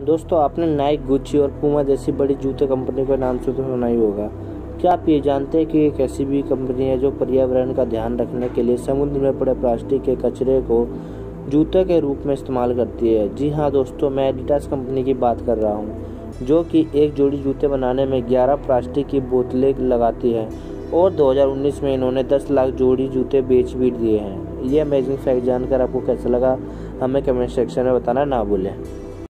दोस्तों, आपने नाइक गुच्ची और पूमा जैसी बड़ी जूते कंपनी का नाम सुना सुना ही होगा। क्या आप ये जानते हैं कि एक ऐसी भी कंपनी है जो पर्यावरण का ध्यान रखने के लिए समुद्र में पड़े प्लास्टिक के कचरे को जूते के रूप में इस्तेमाल करती है? जी हाँ दोस्तों, मैं एडिडास कंपनी की बात कर रहा हूँ, जो कि एक जोड़ी जूते बनाने में 11 प्लास्टिक की बोतलें लगाती है और 2019 में इन्होंने 10 लाख जोड़ी जूते बेच भी दिए हैं। ये अमेजिंग फैक्ट जानकर आपको कैसा लगा, हमें कमेंट सेक्शन में बताना ना भूलें।